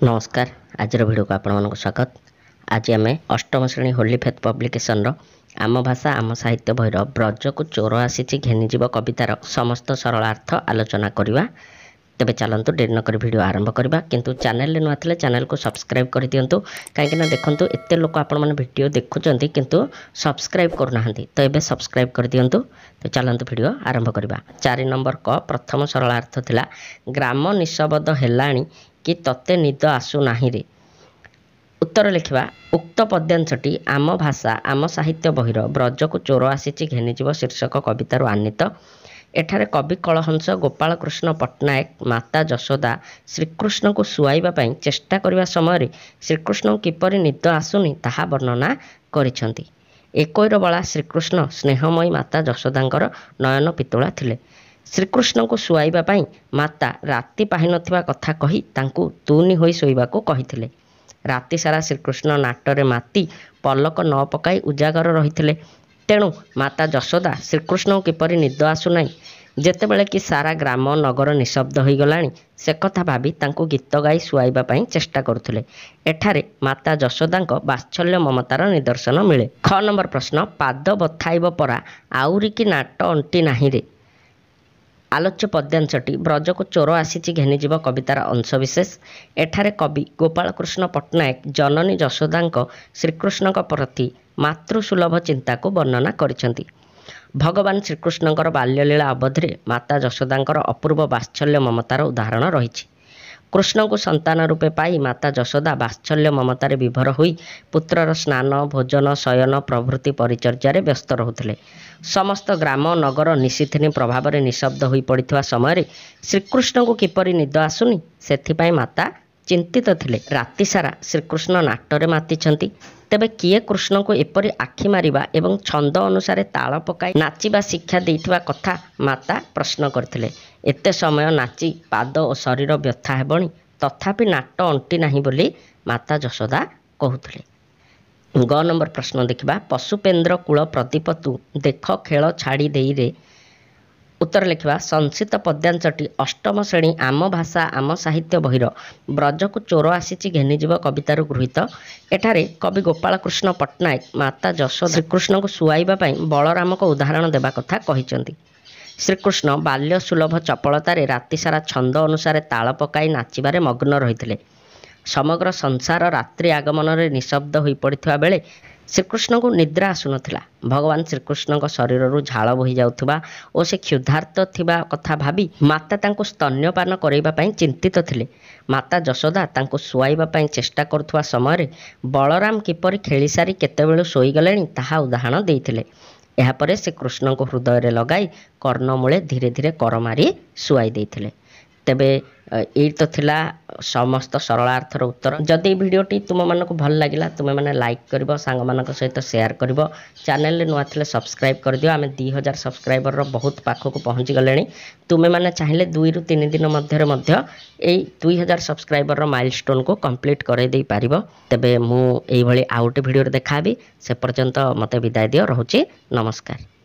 ନମସ୍କାର ଆଜିର ଭିଡ଼ିଓକୁ ଆପଣମାନଙ୍କୁ ସ୍ୱାଗତ ଆଜି ଆମେ ଅଷ୍ଟମ ଶ୍ରେଣୀ ହୋଲି ଫେଥ୍ ପବ୍ଲିକେସନର ଆମ ଭାଷା ଆମ ସାହିତ୍ୟ ବହିର ବ୍ରଜକୁ ଚୋର ଆସିଛି ଘେନିଯିବ କବିତାର ସମସ୍ତ ସରଳାର୍ଥ ଆଲୋଚନା କରିବା। ତେବେ ଚାଲନ୍ତୁ ଡେରି ନକରି ଭିଡ଼ିଓ ଆରମ୍ଭ କରିବା। କିନ୍ତୁ ଚ୍ୟାନେଲରେ ନୂଆ ଥିଲେ ଚ୍ୟାନେଲକୁ ସବସ୍କ୍ରାଇବ୍ କରିଦିଅନ୍ତୁ କାହିଁକିନା ଦେଖନ୍ତୁ ଏତେ ଲୋକ ଆପଣମାନେ ଭିଡ଼ିଓ ଦେଖୁଛନ୍ତି କିନ୍ତୁ ସବସ୍କ୍ରାଇବ୍ କରୁନାହାନ୍ତି। ତ ଏବେ ସବସ୍କ୍ରାଇବ୍ କରିଦିଅନ୍ତୁ ତ ଚାଲନ୍ତୁ ଭିଡ଼ିଓ ଆରମ୍ଭ କରିବା। ଚାରି ନମ୍ବର କ ପ୍ରଥମ ସରଳାର୍ଥ ଥିଲା ଗ୍ରାମ ନିଶବଦ ହେଲାଣି କି ତତେ ନିଦ ଆସୁନାହିଁରେ ଉତ୍ତର ଲେଖିବା ଉକ୍ତ ପଦ୍ୟାଂଶଟି ଆମ ଭାଷା ଆମ ସାହିତ୍ୟ ବହିର ବ୍ରଜକୁ ଚୋର ଆସିଛି ଘେନିଯିବ ଶୀର୍ଷକ କବିତାରୁ ଆନିତ ଏଠାରେ କବି କଳହଂସ ଗୋପାଳକୃଷ୍ଣ ପଟ୍ଟନାୟକ ମାତା ଯଶୋଦା ଶ୍ରୀକୃଷ୍ଣଙ୍କୁ ଶୁଆଇବା ପାଇଁ ଚେଷ୍ଟା କରିବା ସମୟରେ ଶ୍ରୀକୃଷ୍ଣଙ୍କୁ କିପରି ନିଦ ଆସୁନି ତାହା ବର୍ଣ୍ଣନା କରିଛନ୍ତି। ଏକୋଇର ବଳା ଶ୍ରୀକୃଷ୍ଣ ସ୍ନେହମୟୀ ମାତା ଯଶୋଦାଙ୍କର ନୟନ ପିତୁଳା ଥିଲେ। ଶ୍ରୀକୃଷ୍ଣଙ୍କୁ ଶୁଆଇବା ପାଇଁ ମାତା ରାତି ପାହିନଥିବା କଥା କହି ତାଙ୍କୁ ତୁନି ହୋଇ ଶୋଇବାକୁ କହିଥିଲେ। ରାତି ସାରା ଶ୍ରୀକୃଷ୍ଣ ନାଟରେ ମାତି ପଲକ ନ ପକାଇ ଉଜାଗର ରହିଥିଲେ। ତେଣୁ ମାତା ଯଶୋଦା ଶ୍ରୀକୃଷ୍ଣଙ୍କୁ କିପରି ନିଦ ଆସୁନାହିଁ? ଯେତେବେଳେ କି ସାରା ଗ୍ରାମ ନଗର ନିଶବ୍ଦ ହୋଇଗଲାଣି ସେ କଥା ଭାବି ତାଙ୍କୁ ଗୀତ ଗାଇ ଶୁଆଇବା ପାଇଁ ଚେଷ୍ଟା କରୁଥିଲେ। ଏଠାରେ ମାତା ଯଶୋଦାଙ୍କ ବାତ୍ସଲ୍ୟ ମମତାର ନିଦର୍ଶନ ମିଳେ। ଖ ନମ୍ବର ପ୍ରଶ୍ନ ପାଦ ବଥାଇବ ପରା ଆହୁରି କି ନାଟ ଅଣ୍ଟି ନାହିଁରେ ଆଲୋଚ୍ୟ ପଦ୍ୟାଂଶଟି ବ୍ରଜକୁ ଚୋର ଆସିଛି ଘେନିଯିବ କବିତାର ଅଂଶବିଶେଷ। ଏଠାରେ କବି ଗୋପାଳକୃଷ୍ଣ ପଟ୍ଟନାୟକ ଜନନୀ ଯଶୋଦାଙ୍କ ଶ୍ରୀକୃଷ୍ଣଙ୍କ ପ୍ରତି ମାତୃସୁଲଭ ଚିନ୍ତାକୁ ବର୍ଣ୍ଣନା କରିଛନ୍ତି। ଭଗବାନ ଶ୍ରୀକୃଷ୍ଣଙ୍କର ବାଲ୍ୟଲୀଳା ଅବଧିରେ ମାତା ଯଶୋଦାଙ୍କର ଅପୂର୍ବ ବାତ୍ସଲ୍ୟ ମମତାର ଉଦାହରଣ ରହିଛି। କୃଷ୍ଣଙ୍କୁ ସନ୍ତାନ ରୂପେ ପାଇ ମାତା ଯଶୋଦା ବାତ୍ସଲ୍ୟ ମମତାରେ ବିଭୋର ହୋଇ ପୁତ୍ରର ସ୍ନାନ ଭୋଜନ ଶୟନ ପ୍ରଭୃତି ପରିଚର୍ଯାରେ ବ୍ୟସ୍ତ ରହୁଥିଲେ। ସମସ୍ତ ଗ୍ରାମ ନଗର ନିଶିଥିନୀ ପ୍ରଭାବରେ ନିଶବ୍ଦ ହୋଇ ପଡ଼ିଥିବା ସମୟରେ ଶ୍ରୀକୃଷ୍ଣଙ୍କୁ କିପରି ନିଦ ଆସୁନି ସେଥିପାଇଁ ମାତା ଚିନ୍ତିତ ଥିଲେ। ରାତିସାରା ଶ୍ରୀକୃଷ୍ଣ ନାଟରେ ମାତିଛନ୍ତି। ତେବେ କିଏ କୃଷ୍ଣଙ୍କୁ ଏପରି ଆଖି ମାରିବା ଏବଂ ଛନ୍ଦ ଅନୁସାରେ ତାଳ ପକାଇ ନାଚିବା ଶିକ୍ଷା ଦେଇଥିବା କଥା ମାତା ପ୍ରଶ୍ନ କରିଥିଲେ। ଏତେ ସମୟ ନାଚି ପାଦ ଓ ଶରୀର ବ୍ୟଥା ହେବଣି ତଥାପି ନାଟ ଅଣ୍ଟି ନାହିଁ ବୋଲି ମାତା ଯଶୋଦା କହୁଥିଲେ। ଗ ନମ୍ବର ପ୍ରଶ୍ନ ଦେଖିବା ପଶୁପେନ୍ଦ୍ର କୂଳ ପ୍ରଦୀପ ତୁ ଦେଖ ଖେଳ ଛାଡ଼ି ଦେଇରେ ଉତ୍ତର ଲେଖିବା ସଂସିତ ପଦ୍ୟାଂଶଟି ଅଷ୍ଟମ ଶ୍ରେଣୀ ଆମ ଭାଷା ଆମ ସାହିତ୍ୟ ବହିର ବ୍ରଜକୁ ଚୋର ଆସିଛି ଘେନିଯିବ କବିତାରୁ ଗୃହୀତ। ଏଠାରେ କବି ଗୋପାଳକୃଷ୍ଣ ପଟ୍ଟନାୟକ ମାତା ଯଶୋ ଶ୍ରୀକୃଷ୍ଣଙ୍କୁ ଶୁଆଇବା ପାଇଁ ବଳରାମଙ୍କ ଉଦାହରଣ ଦେବା କଥା କହିଛନ୍ତି। ଶ୍ରୀକୃଷ୍ଣ ବାଲ୍ୟ ସୁଲଭ ଚପଳତାରେ ରାତିସାରା ଛନ୍ଦ ଅନୁସାରେ ତାଳ ପକାଇ ନାଚିବାରେ ମଗ୍ନ ରହିଥିଲେ। ସମଗ୍ର ସଂସାର ରାତ୍ରି ଆଗମନରେ ନିଶବ୍ଦ ହୋଇପଡ଼ିଥିବା ବେଳେ ଶ୍ରୀକୃଷ୍ଣଙ୍କୁ ନିଦ୍ରା ଆସୁନଥିଲା। ଭଗବାନ ଶ୍ରୀକୃଷ୍ଣଙ୍କ ଶରୀରରୁ ଝାଳ ବୋହି ଯାଉଥିବା ଓ ସେ କ୍ଷୁଧାର୍ତ ଥିବା କଥା ଭାବି ମାତା ତାଙ୍କୁ ସ୍ତନ୍ୟପାନ କରାଇବା ପାଇଁ ଚିନ୍ତିତ ଥିଲେ। ମାତା ଯଶୋଦା ତାଙ୍କୁ ଶୁଆଇବା ପାଇଁ ଚେଷ୍ଟା କରୁଥିବା ସମୟରେ ବଳରାମ କିପରି ଖେଳିସାରି କେତେବେଳୁ ଶୋଇଗଲେଣି ତାହା ଉଦାହରଣ ଦେଇଥିଲେ। ଏହାପରେ ସେ କୃଷ୍ଣଙ୍କୁ ହୃଦୟରେ ଲଗାଇ କର୍ଣ୍ଣମୂଳେ ଧୀରେ ଧୀରେ କର ମାରି ଶୁଆଇ ଦେଇଥିଲେ। ତେବେ ଏଇ ତ ଥିଲା ସମସ୍ତ ସରଳାର୍ଥର ଉତ୍ତର। ଯଦି ଏଇ ଭିଡ଼ିଓଟି ତୁମମାନଙ୍କୁ ଭଲ ଲାଗିଲା ତୁମେମାନେ ଲାଇକ୍ କରିବ ସାଙ୍ଗମାନଙ୍କ ସହିତ ସେୟାର କରିବ। ଚ୍ୟାନେଲରେ ନୂଆ ଥିଲେ ସବସ୍କ୍ରାଇବ୍ କରିଦିଅ। ଆମେ ଦୁଇ ହଜାର ସବସ୍କ୍ରାଇବରର ବହୁତ ପାଖକୁ ପହଞ୍ଚି ଗଲେଣି ତୁମେମାନେ ଚାହିଁଲେ ଦୁଇରୁ ତିନି ଦିନ ମଧ୍ୟରେ ମଧ୍ୟ ଏଇ ଦୁଇ ହଜାର ସବସ୍କ୍ରାଇବରର ମାଇଲ ଷ୍ଟୋନ୍କୁ କମ୍ପ୍ଲିଟ୍ କରାଇ ଦେଇପାରିବ ତେବେ ମୁଁ ଏଇଭଳି ଆଉ ଗୋଟେ ଭିଡ଼ିଓରେ ଦେଖାହେବି। ସେ ପର୍ଯ୍ୟନ୍ତ ମୋତେ ବିଦାୟ ଦିଅ। ରହୁଛି। ନମସ୍କାର।